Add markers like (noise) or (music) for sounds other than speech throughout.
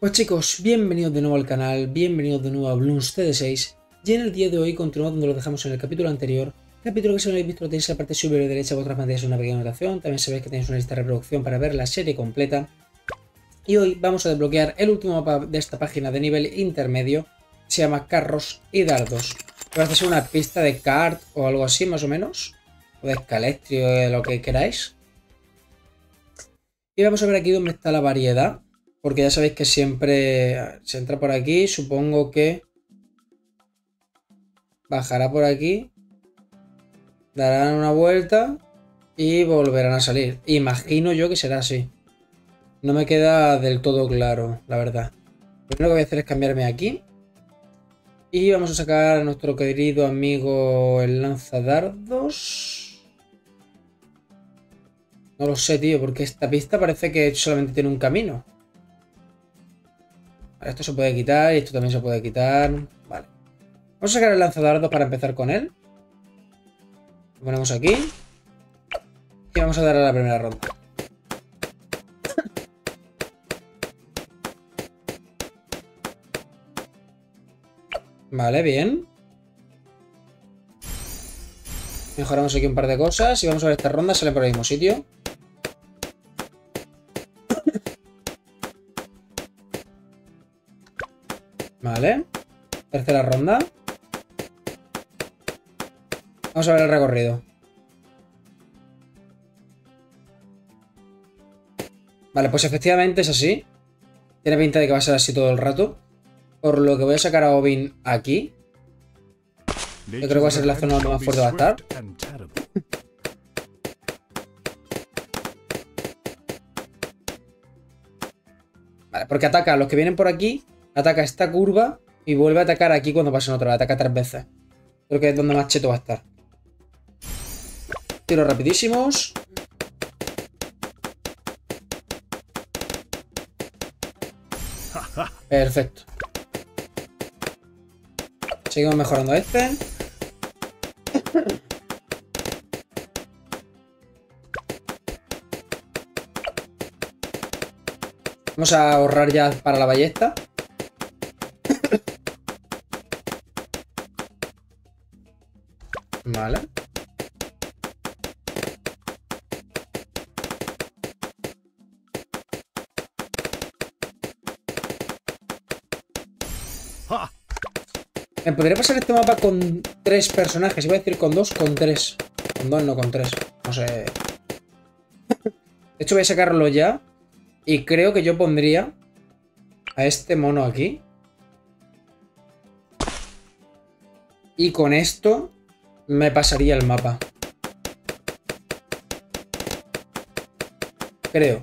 Pues chicos, bienvenidos de nuevo al canal, bienvenidos de nuevo a Bloons CD6 y en el día de hoy continuamos donde lo dejamos en el capítulo anterior capítulo que si no habéis visto lo tenéis en la parte superior derecha vosotras pantallas una pequeña anotación, también sabéis que tenéis una lista de reproducción para ver la serie completa. Y hoy vamos a desbloquear el último mapa de esta página de nivel intermedio se llama Carros y Dardos. Parece ser una pista de kart o algo así más o menos o de escalestrio, lo que queráis y vamos a ver aquí dónde está la variedad porque ya sabéis que siempre se entra por aquí. Supongo que bajará por aquí. Darán una vuelta y volverán a salir. Imagino yo que será así. No me queda del todo claro, la verdad. Lo primero que voy a hacer es cambiarme aquí. Y vamos a sacar a nuestro querido amigo el lanzadardos. No lo sé, tío, porque esta pista parece que solamente tiene un camino. Esto se puede quitar y esto también se puede quitar. Vale. Vamos a sacar el lanzadardo para empezar con él. Lo ponemos aquí. Y vamos a dar a la primera ronda. Vale, bien. Mejoramos aquí un par de cosas y vamos a ver esta ronda, sale por el mismo sitio. Tercera ronda. Vamos a ver el recorrido. Vale, pues efectivamente es así. Tiene pinta de que va a ser así todo el rato. Por lo que voy a sacar a Ovin aquí. Yo creo que va a ser la zona más fuerte va a estar. Vale, porque ataca a los que vienen por aquí Ataca esta curva y vuelve a atacar aquí cuando pasen otra vez. Ataca tres veces. Creo que es donde más cheto va a estar. Tiros rapidísimos. Perfecto. Seguimos mejorando este. Vamos a ahorrar ya para la ballesta. Vale. Me podría pasar este mapa con tres personajes. Iba a decir con dos, con tres. Con dos, no con tres. No sé. De hecho, voy a sacarlo ya. Y creo que yo pondría a este mono aquí. Y con esto me pasaría el mapa. Creo.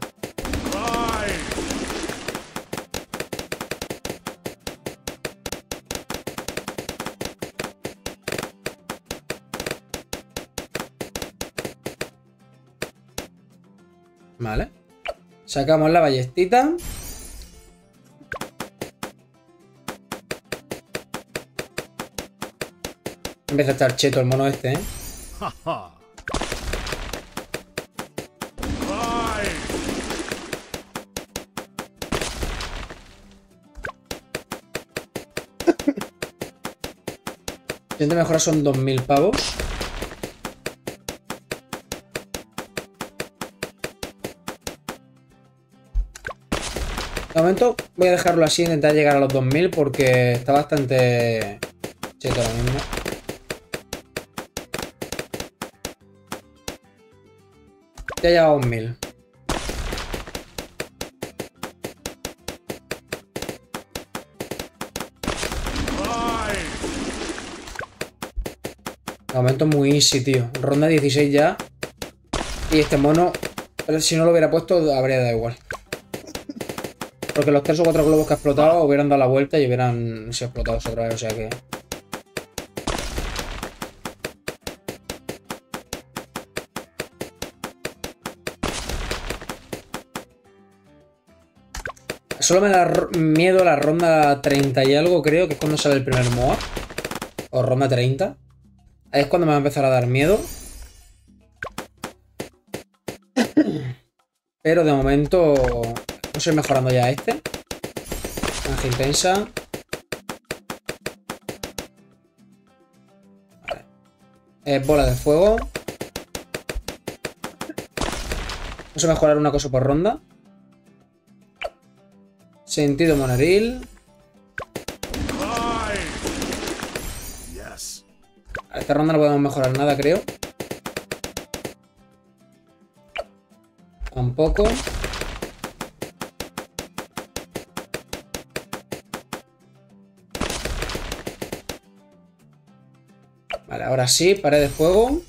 Vale. Sacamos la ballestita. Empieza a estar cheto el mono este, ¿eh? Siguiente mejora son 2.000 pavos. De momento voy a dejarlo así, intentar llegar a los 2000 porque está bastante cheto ahora mismo. Ya lleva un 1000. De momento muy easy, tío. Ronda 16 ya. Y este mono, si no lo hubiera puesto, habría dado igual. Porque los tres o cuatro globos que ha explotado hubieran dado la vuelta y hubieran sido explotados otra vez, o sea que... Solo me da miedo la ronda 30 y algo, creo, que es cuando sale el primer MOA. O ronda 30. Ahí es cuando me va a empezar a dar miedo. Pero de momento Vamos a ir mejorando ya este. Magia intensa. Vale. Bola de fuego. Vamos a mejorar una cosa por ronda. Sentido monoril. Esta ronda no podemos mejorar nada, creo. Tampoco. Vale, ahora sí, pared de fuego.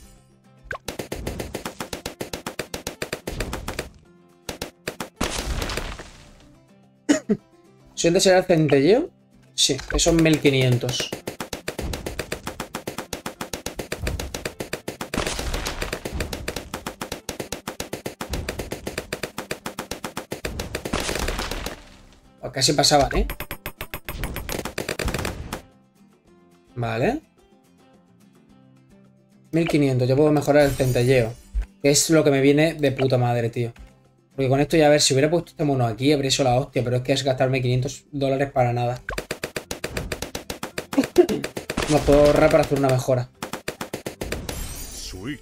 ¿Siente será el centelleo? Sí, que son 1500. Pues casi pasaban, ¿eh? Vale. 1500, yo puedo mejorar el centelleo. Que es lo que me viene de puta madre, tío. Porque con esto ya a ver, si hubiera puesto este mono aquí, habría sido la hostia, pero es que es gastarme 500 dólares para nada. No puedo ahorrar para hacer una mejora. Sweet.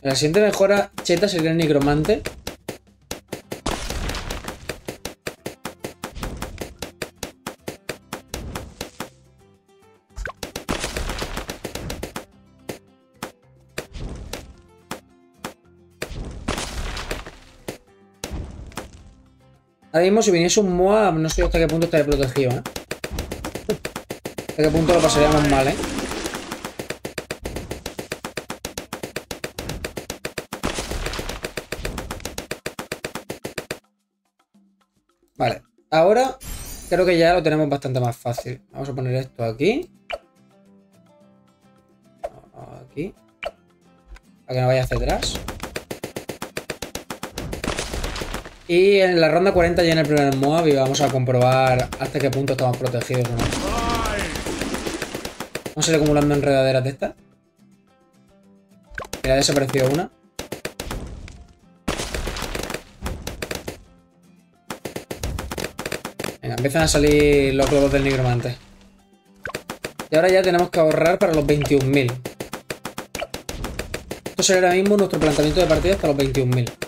La siguiente mejora cheta sería el nigromante. Ahora mismo si viniese un Moab, no sé hasta qué punto estaría protegido, ¿eh? Hasta qué punto lo pasaríamos mal, ¿eh? Vale, ahora creo que ya lo tenemos bastante más fácil. Vamos a poner esto aquí. Aquí. Para que no vaya hacia atrás. Y en la ronda 40 ya en el primer Moab y vamos a comprobar hasta qué punto estamos protegidos o no. Vamos a ir acumulando enredaderas de estas. Mira, ha desaparecido una. Venga, empiezan a salir los globos del nigromante. Y ahora ya tenemos que ahorrar para los 21.000. Esto será ahora mismo nuestro planteamiento de partida hasta los 21.000.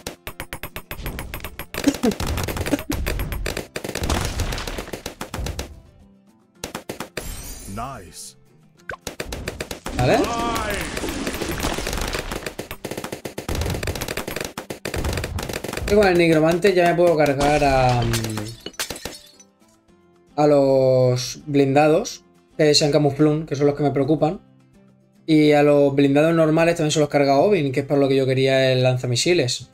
Y con el nigromante ya me puedo cargar a... Mm, a los blindados que sean camuflón, que son los que me preocupan. Y a los blindados normales también se los carga Ovin, que es para lo que yo quería el lanzamisiles.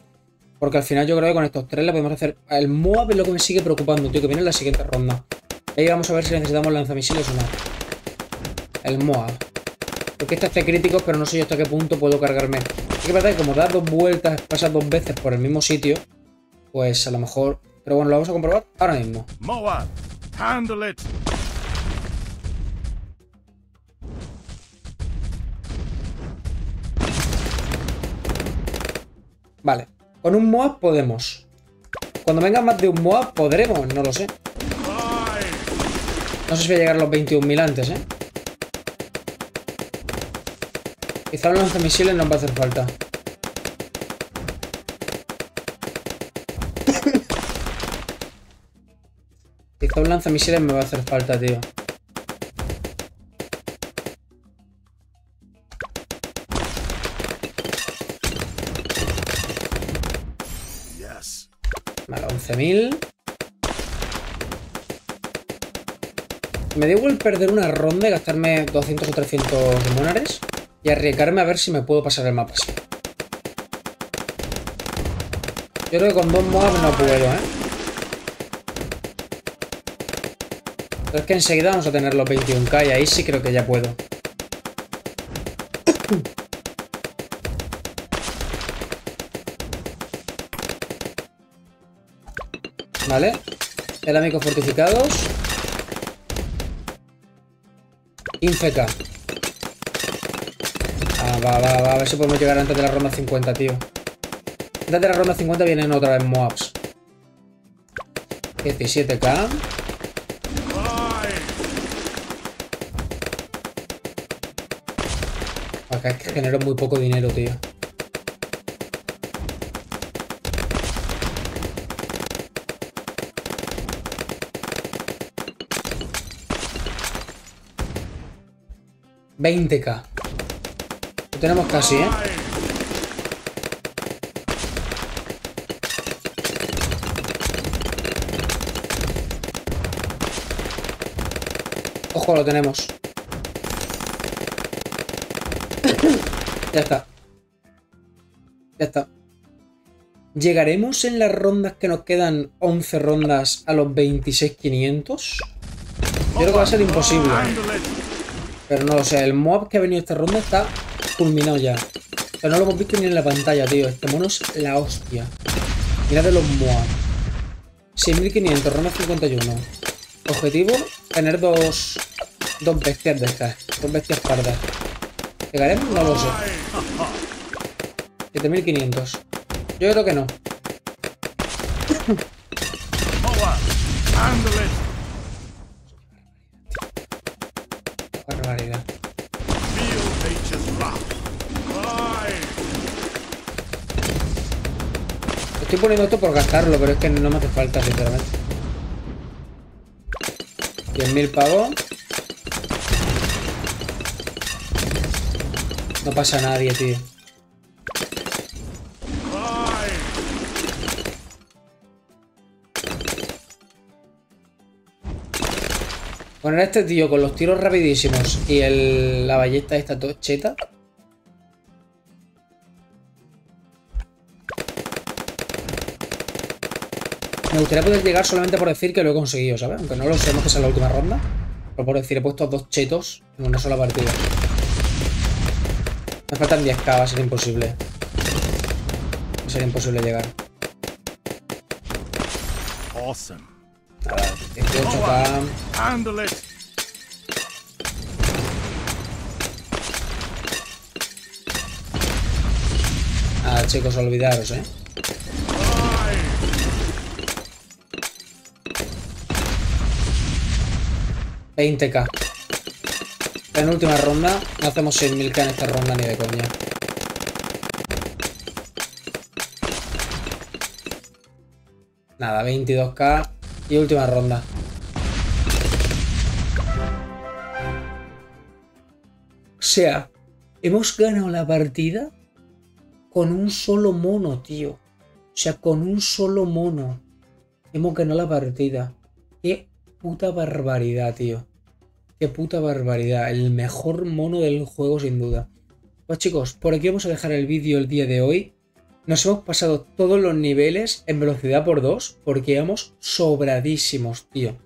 Porque al final yo creo que con estos tres le podemos hacer... El Moab es lo que me sigue preocupando, tío, que viene en la siguiente ronda. Ahí vamos a ver si necesitamos lanzamisiles o no. El Moab. Porque este hace críticos, pero no sé yo hasta qué punto puedo cargarme. Es que verdad que como dar dos vueltas, pasar dos veces por el mismo sitio, pues a lo mejor... Pero bueno, lo vamos a comprobar ahora mismo. Moab, handle it. Vale. Con un Moab podemos. Cuando venga más de un Moab, podremos, no lo sé. No sé si voy a llegar a los 21.000 antes, ¿eh? Quizá un lanzamisiles nos va a hacer falta. (laughs) Quizá un lanzamisiles me va a hacer falta, tío. Vale, 11.000. Me da igual perder una ronda y gastarme 200 o 300 monares y arriesgarme a ver si me puedo pasar el mapa. Yo creo que con dos Moab no puedo, ¿eh? Pero es que enseguida vamos a tener los 21k y ahí sí creo que ya puedo. Vale. Cerámicos fortificados. 15k. Va, va, va, a ver si podemos llegar antes de la ronda 50, tío. Antes de la ronda 50 vienen otra vez Moabs. 17k. Acá es que genero muy poco dinero, tío. ¿20k? Tenemos casi, ¿eh? Ojo, lo tenemos. ya está. Ya está. ¿Llegaremos en las rondas que nos quedan 11 rondas a los 26.500? Yo creo que va a ser imposible. Pero no, o sea, el mob que ha venido esta ronda está culminado ya. O sea, no lo hemos visto ni en la pantalla, tío. Este mono es la hostia. Mirad de los moab. 6500, ronda 51. Objetivo, tener dos, dos bestias de estas. Dos bestias pardas. ¿Llegaremos? No lo sé. 7500. Yo creo que no. Barbaridad. Estoy poniendo esto por gastarlo, pero es que no me hace falta, sinceramente. 10.000 pavos. No pasa nadie, tío. Poner a este tío con los tiros rapidísimos y la ballesta esta cheta. Me gustaría poder llegar solamente por decir que lo he conseguido, ¿sabes? Aunque no lo sabemos que sea la última ronda. Pero por decir, he puesto dos chetos en una sola partida. Me faltan 10k, va a ser imposible. Va a ser imposible llegar. Awesome. Nada, 18k. Handle it. Ah, chicos, olvidaros, ¿eh? ...20k... En última ronda... ...no hacemos 6.000k en esta ronda ni de coña... Nada, 22k... ...y última ronda... O sea... Hemos ganado la partida con un solo mono, tío. O sea, con un solo mono. Hemos ganado la partida. Qué puta barbaridad, tío. Qué puta barbaridad. El mejor mono del juego, sin duda. Pues chicos, por aquí vamos a dejar el vídeo el día de hoy. Nos hemos pasado todos los niveles en velocidad por 2 porque íbamos sobradísimos, tío.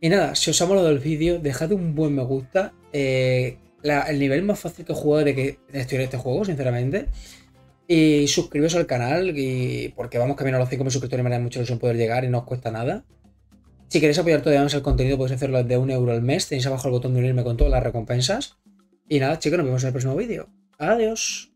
Y nada, si os ha molado el vídeo, dejad un buen me gusta. Eh, el nivel más fácil que he jugado de que de estudiar este juego, sinceramente. Y suscribiros al canal, y porque vamos camino a los 5.000 suscriptores y me da mucha ilusión poder llegar y no os cuesta nada. Si queréis apoyar todavía más el contenido, podéis hacerlo de un euro al mes. Tenéis abajo el botón de unirme con todas las recompensas. Y nada, chicos, nos vemos en el próximo vídeo. Adiós.